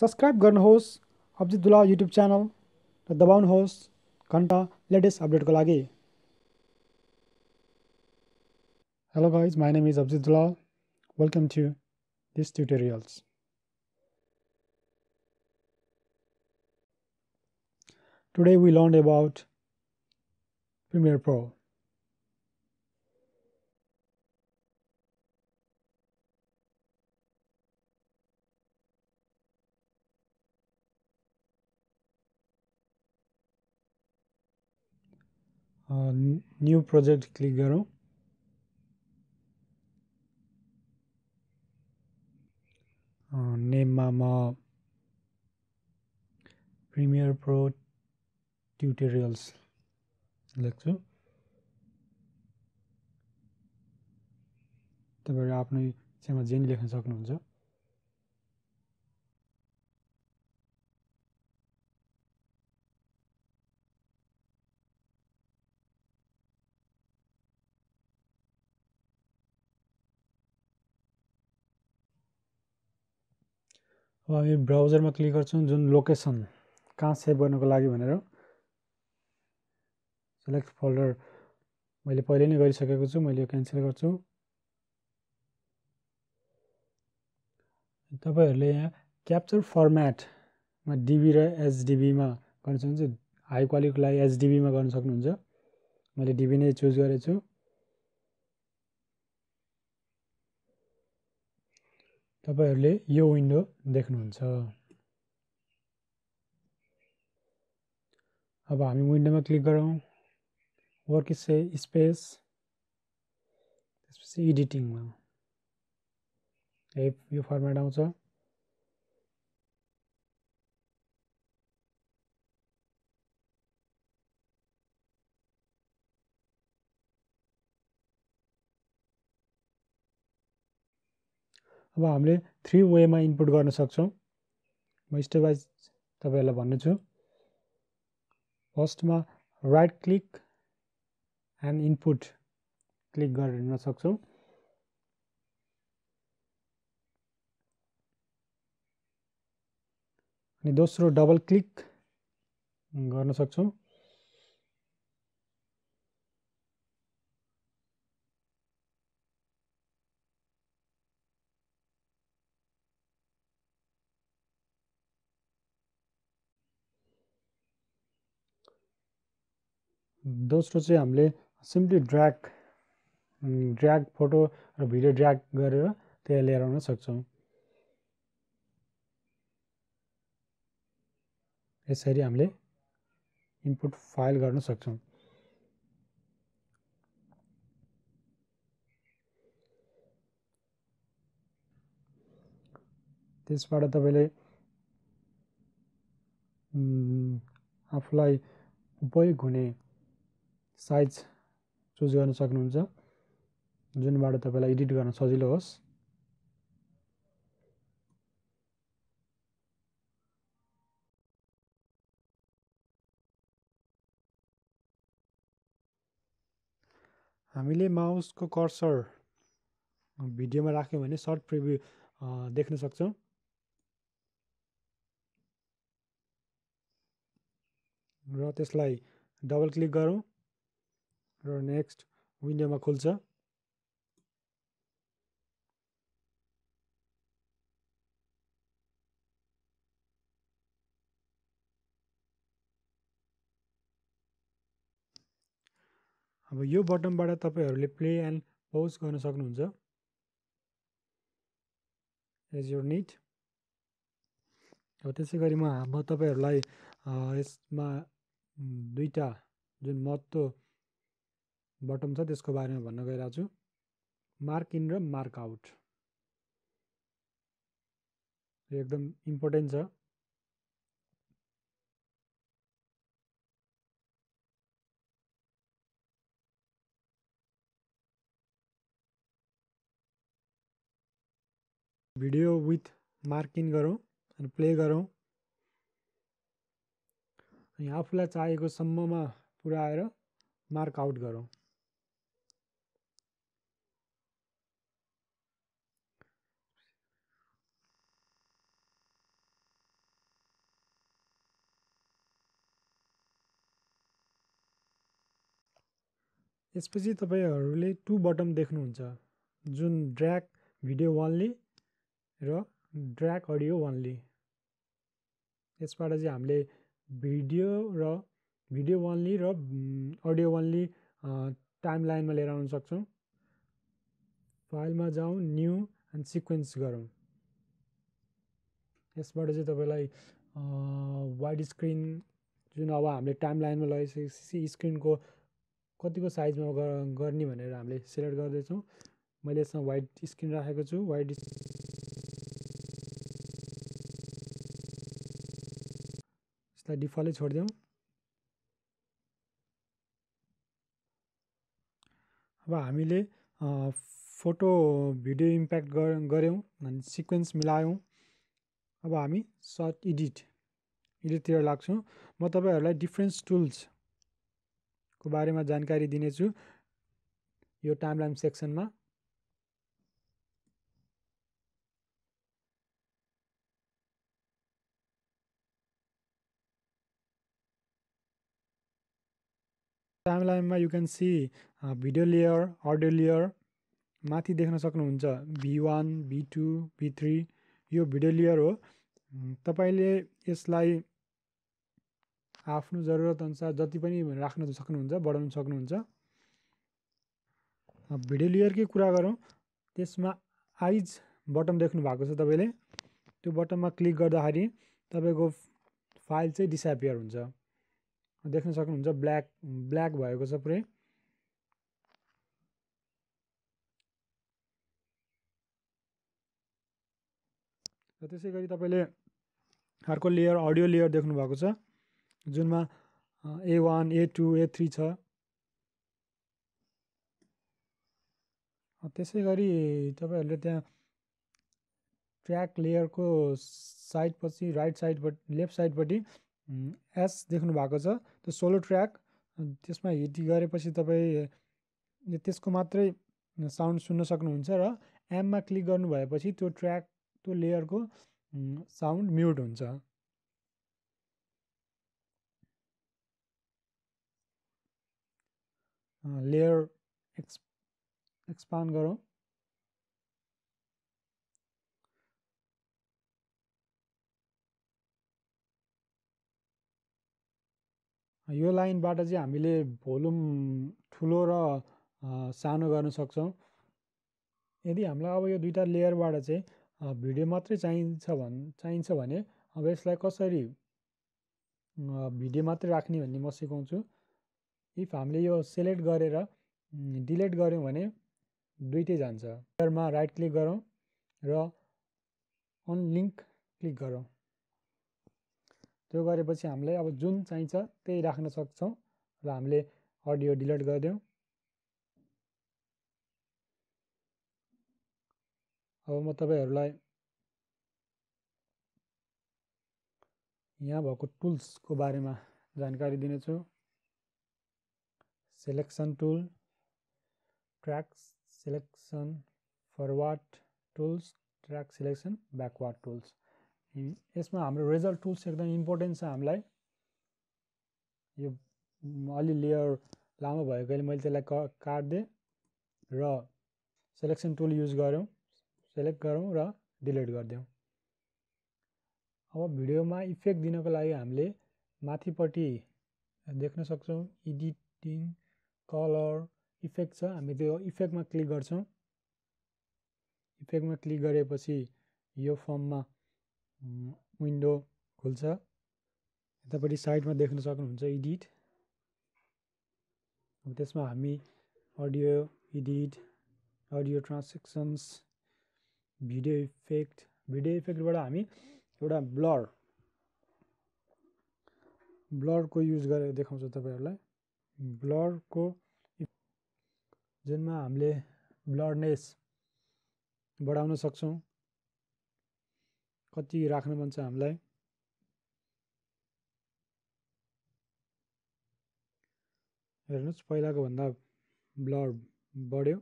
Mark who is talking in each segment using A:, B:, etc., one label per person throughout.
A: Subscribe गर्नुहोस् अब्जिदुल्ला YouTube channel र दबाउनुहोस् घन्टा लेटेस्ट अपडेटको लागि Hello guys, my name is Abdullah. Welcome to these tutorials. Today we learned about Premiere Pro. New project click गरौँ। नेममा म premier pro tutorials लेख्छु। तपाईँहरू आफ्नो इच्छामा जे लेख्न सक्नुहुन्छ। अब हामी ब्राउजरमा क्लिक गर्छौँ जुन लोकेसन कहाँ सेभ गर्नको लागि भनेर। सेलेक्ट फोल्डर मैले पहिले नै गरिसकेको छु मैले यो क्यान्सल गर्छु। तपाईँहरूले यहाँ क्याप्चर फर्मेटमा डिबी र एचडिबीमा गर्न सक्नुहुन्छ। हाई क्वालिटीको लागि एचडिबीमा गर्न सक्नुहुन्छ। मैले डिबी नै चुज गरेको छु तपाईँहरूले यो विन्डो देख्नुहुन्छ। अब हामी विन्डोमा क्लिक गरौँ। वर्क से स्पेस त्यसपछि एडिटिङमा। यो फर्मेट आउँछ। अब हामीले थ्री वेमा इनपुट गर्न सक्छौँ। म स्टेप वाइज तपाईँहरूलाई भन्नेछु। फर्स्टमा right click and input click गर्न सक्छौँ। अनि दोस्रो डबल क्लिक गर्न सक्छौँ। दोस्रो चाहिँ हामीले सिम्पली ड्र्याग ड्र्याग फोटो र भिडियो ड्र्याग गरेर त्यहाँ लिएर आउन सक्छौँ। यसरी हामीले इनपुट फाइल गर्न सक्छौँ। त्यसबाट तपाईँले आफूलाई उपयोग हुने साइज चुज गर्न सक्नुहुन्छ। जुनबाट तपाईँलाई एडिट गर्न सजिलो होस्। हामीले माउसको कर्सर भिडियोमा राख्यौँ भने सर्ट प्रिभ्यू देख्न सक्छौँ। र त्यसलाई डबल क्लिक गरौँ। र नेक्स्ट विन्डोमा खुल्छ। अब यो बटनबाट तपाईँहरूले प्ले एन्ड पज गर्न सक्नुहुन्छ। एज योर निड अब त्यसै गरी म म तपाईँहरूलाई यसमा दुईवटा जुन महत्त्व बटम छ त्यसको बारेमा भन्न गइरहेको छु मार्क इन र मार्क आउट। एकदम इम्पोर्टेन्ट छ। भिडियो विथ मार्क इन गरौँ अनि प्ले गरौँ। अनि आफूलाई चाहिएको सम्ममा पुऱ्याएर मार्क आउट गरौँ। यसपछि तपाईँहरूले टु बटम देख्नुहुन्छ। जुन ड्र्याग भिडियो वानली र ड्र्याग अडियो वानली। यसबाट चाहिँ हामीले भिडियो र भिडियो वानली र अडियो वानली टाइम लाइनमा लिएर आउन सक्छौँ। फाइलमा जाउँ न्यू एन्ड सिक्वेन्स गरौँ। यसबाट चाहिँ तपाईँलाई वाइड स्क्रिन जुन अब हामीले टाइम लाइनमा लगाइसकेपछि स्क्रिनको कतिको साइजमा गर्ने भनेर हामीले सेलेक्ट गर्दैछौँ। मैले यसमा वाइड स्क्रिन राखेको छु। वाइड यसलाई डिफल्टै छोडिदिउँ। अब हामीले फोटो भिडियो इम्प्याक्ट गऱ्यौँ अनि सिक्वेन्स मिलायौँ। अब हामी सर्ट एडिट एडिटतिर लाग्छौँ। म तपाईँहरूलाई डिफ्रेन्स टुल्सको बारेमा जानकारी दिनेछु यो टाइमलाइन सेक्सनमा। टाइमलाइनमा you can see video layer audio layer माथि देख्न सक्नुहुन्छ V one V two V three यो भिडियो लेयर हो। तपाईँले यसलाई आफ्नो जरुरत अनुसार जति पनि राख्न सक्नुहुन्छ बढाउन सक्नुहुन्छ। भिडियो लेयरकै कुरा गरौँ। त्यसमा आइज बटन देख्नु भएको छ तपाईँले। त्यो बटनमा क्लिक गर्दाखेरि तपाईँको फाइल चाहिँ डिसएपियर हुन्छ। देख्न सक्नुहुन्छ ब्ल्याक ब्ल्याक भएको छ पुरै। र त्यसै गरी तपाईँले अर्को लेयर अडियो लेयर देख्नु भएको छ। जुनमा A one A two A three छ। त्यसै गरी तपाईँहरूले त्यहाँ ट्र्याक लेयरको साइडपछि राइट साइडपट्टि लेफ्ट साइडपट्टि एस देख्नु भएको छ। त्यो सोलो ट्र्याक त्यसमा हिट गरेपछि तपाईँ त्यसको मात्रै साउन्ड सुन्न सक्नुहुन्छ र एममा क्लिक गर्नु भएपछि त्यो ट्र्याक त्यो लेयरको साउन्ड म्युट हुन्छ। लेयर एक्स एक्सपान्ड गरौँ। यो लाइनबाट चाहिँ हामीले भोल्युम ठुलो र सानो गर्न सक्छौँ। यदि हामीलाई अब यो दुईवटा लेयरबाट चाहिँ भिडियो मात्रै चाहिन्छ भन् चाहिन्छ भने अब यसलाई कसरी भिडियो मात्रै राख्ने भन्ने म सिकाउँछु। इफ हामीले यो सेलेक्ट गरेर डिलिट गऱ्यौँ भने दुइटै जान्छ। लेयरमा राइट क्लिक गरौँ र अनलिङ्क क्लिक गरौँ। त्यो गरेपछि हामीलाई अब जुन चाहिन्छ त्यही राख्न सक्छौँ र हामीले अडियो डिलिट गरिदिउँ अब म तपाईँहरूलाई यहाँ भएको टुल्सको बारेमा जानकारी दिनेछु। Selection tool track selection forward tools track selection backward tools यसमा हाम्रो रिजल्ट टुल्स एकदम इम्पोर्टेन्ट छ हामीलाई यो अलि लेयर लामो भएकोले मैले त्यसलाई क काटिदिएँ र सेलेक्सन टुल युज गऱ्यौँ सेलेक्ट गरौँ र डिलिट गरिदिउँ अब भिडियोमा इफेक्ट दिनको लागि हामीले माथिपट्टि देख्न सक्छौँ एडिटिङ कलर इफेक्ट छ हामी त्यो इफेक्टमा क्लिक गर्छौँ। इफेक्टमा क्लिक गरेपछि यो फर्ममा विन्डो खुल्छ। यतापट्टि साइडमा देख्न सक्नुहुन्छ एडिट अब त्यसमा हामी audio edit audio transitions video effect video इफेक्टबाट हामी एउटा ब्लर ब्लरको युज गरेर देखाउँछ तपाईँहरूलाई। ब्लरको जुनमा हामीले ब्लरनेस बढाउन सक्छौँ। कति राख्नु मन छ हामीलाई? हेर्नुहोस् पहिलाको भन्दा ब्लर बढ्यो।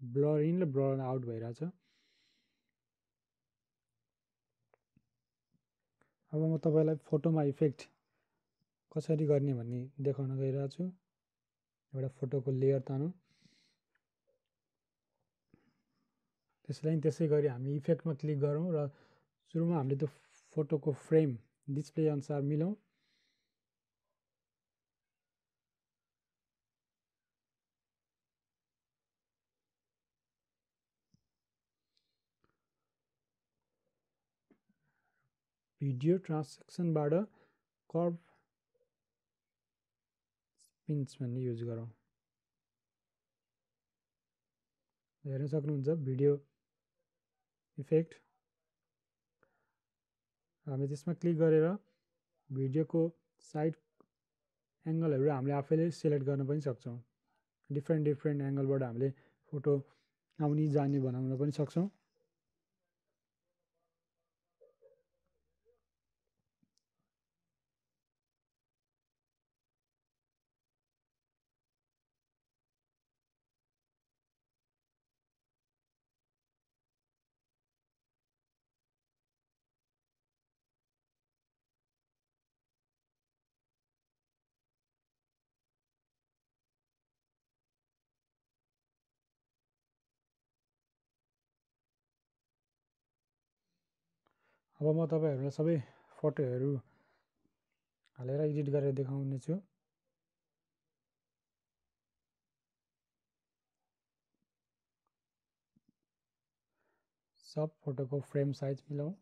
A: ब्लर इन र ब्लर आउट भइरहेछ। अब म तपाईँलाई फोटोमा इफेक्ट कसरी गर्ने भन्ने देखाउन गइरहेको छु। एउटा फोटोको लेयर तानौँ। त्यसलाई त्यसै गरी हामी इफेक्टमा क्लिक गरौँ र सुरुमा हामीले त्यो फोटोको फ्रेम डिस्प्ले अनुसार मिलाउँ। भिडियो ट्रान्सेक्सनबाट कर्भ स्पिन्स भन्ने युज गरौँ। हेर्न सक्नुहुन्छ भिडियो इफेक्ट हामी त्यसमा क्लिक गरेर भिडियोको साइड एङ्गलहरू हामीले आफैले सेलेक्ट गर्न पनि सक्छौँ। डिफ्रेन्ट डिफ्रेन्ट एङ्गलबाट हामीले फोटो आउने जाने बनाउन पनि सक्छौँ। अब म तपाईँहरूलाई सबै फोटोहरू हालेर एडिट गरेर देखाउने छु सब फोटोको फ्रेम साइज मिलाउँ।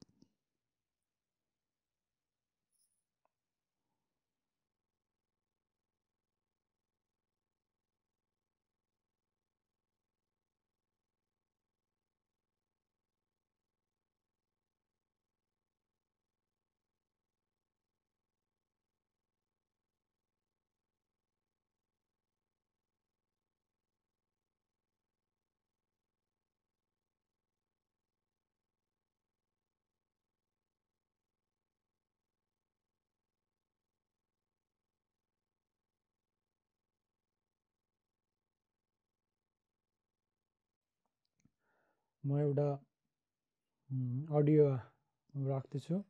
A: म एउटा अडियो राख्दैछु।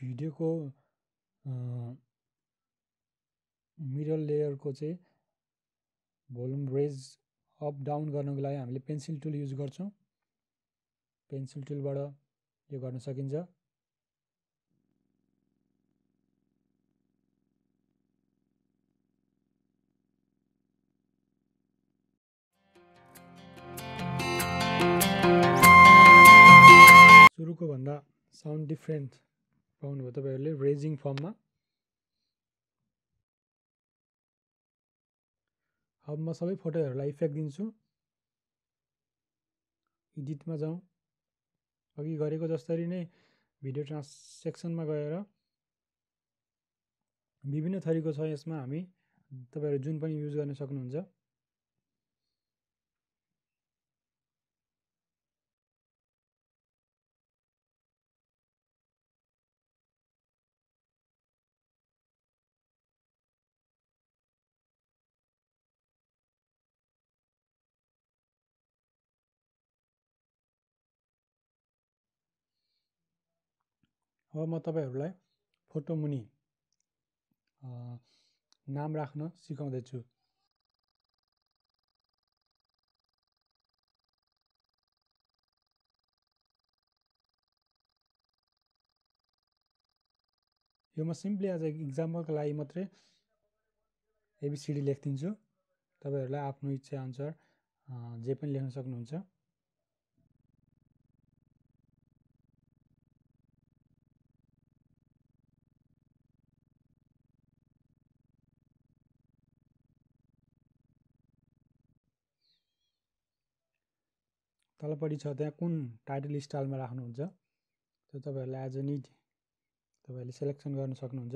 A: भिडियोको मिरर लेयरको चाहिँ भोल्युम रेज अप डाउन गर्नको लागि हामीले पेन्सिल टुल युज गर्छौँ। पेन्सिल टुलबाट यो गर्न सकिन्छ। सुरुको भन्दा साउन्ड डिफ्रेन्ट। पाउनुभयो तपाईँहरूले रेजिङ फर्ममा। अब म सबै फोटोहरूलाई इफेक्ट दिन्छु। इडिटमा जाउँ। अघि गरेको जसरी नै भिडियो ट्रान्सेक्सनमा गएर विभिन्न थरीको छ यसमा हामी तपाईँहरू जुन पनि युज गर्न सक्नुहुन्छ। अब म तपाईँहरूलाई फोटो मुनि नाम राख्न सिकाउँदैछु। यो म सिम्पली एज इक्जाम्पलको लागि मात्रै एबिसिडी लेखिदिन्छु। तपाईँहरूलाई आफ्नो इच्छा अनुसार जे पनि लेख्न सक्नुहुन्छ। तलपट्टि छ त्यहाँ कुन टाइटल स्टाइलमा राख्नुहुन्छ? त्यो तपाईँहरूलाई एज अ निड तपाईँहरूले सेलेक्सन गर्न सक्नुहुन्छ।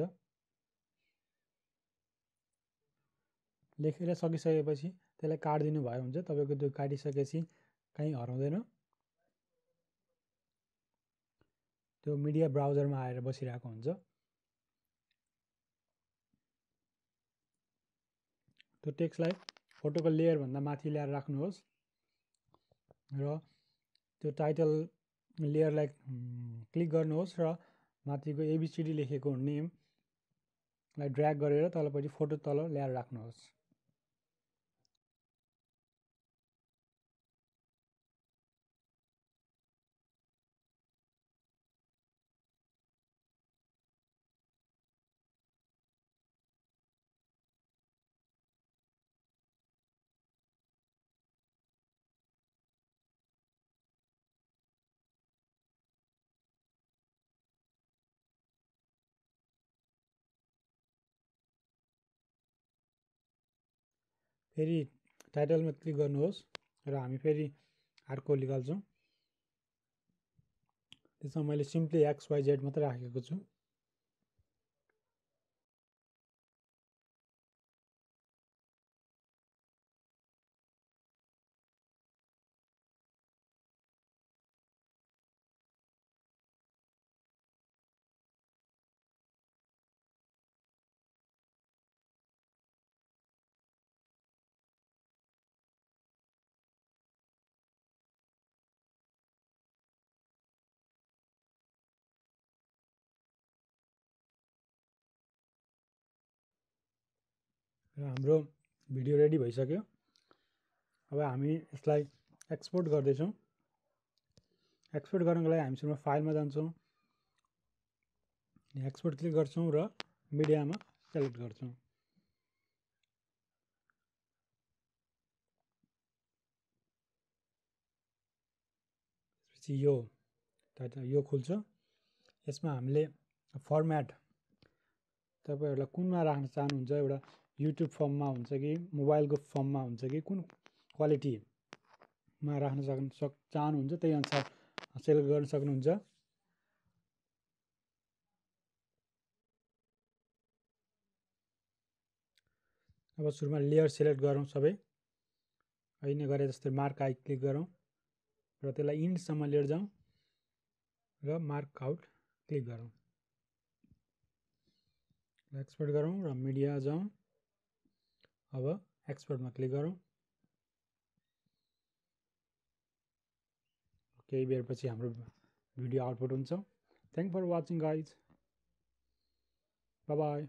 A: लेखेर सकिसकेपछि त्यसलाई काटिदिनु भयो हुन्छ तपाईँको त्यो काटिसकेपछि कहीँ हराउँदैन। त्यो मिडिया ब्राउजरमा आएर बसिरहेको हुन्छ। त्यो टेक्स्टलाई फोटोको लेयरभन्दा माथि ल्याएर राख्नुहोस्। र त्यो टाइटल लेयरलाई क्लिक गर्नुहोस् र माथिको एबिसिडी लेखेको नेमलाई ड्र्याग गरेर तलपट्टि फोटो तल ल्याएर राख्नुहोस्। फेरि टाइटलमा क्लिक गर्नुहोस् र हामी फेरि अर्को निकाल्छौँ। त्यसमा मैले सिम्पली एक्स वाइ जेड मात्रै राखेको छु। र हाम्रो भिडियो रेडी भइसक्यो। अब हामी यसलाई एक्सपोर्ट गर्दैछौँ। एक्सपोर्ट गर्नको लागि हामीसँग फाइलमा जान्छौँ। एक्सपोर्ट क्लिक गर्छौँ र मिडियामा सेलेक्ट गर्छौँ। त्यसपछि यो यो खुल्छ। यसमा हामीले फर्मेट तपाईँहरूलाई कुनमा राख्न चाहनुहुन्छ एउटा युट्युब फर्ममा हुन्छ कि मोबाइलको फर्ममा हुन्छ कि कुन क्वालिटीमा राख्न सक्नु सक चाहनुहुन्छ त्यही अनुसार सेलेक्ट गर्न सक्नुहुन्छ। अब सुरुमा लेयर सेलेक्ट गरौँ सबै। अहिले गरे जस्तै मार्क आई क्लिक गरौँ र त्यसलाई इन्डसम्म लिएर जाउँ र मार्क आउट क्लिक गरौँ। एक्सपोर्ट गरौँ र मिडिया जाउँ। अब एक्सपोर्टमा क्लिक गरौँ। केही बेरपछि हाम्रो भिडियो आउटपुट हुन्छ। Thank for watching guys bye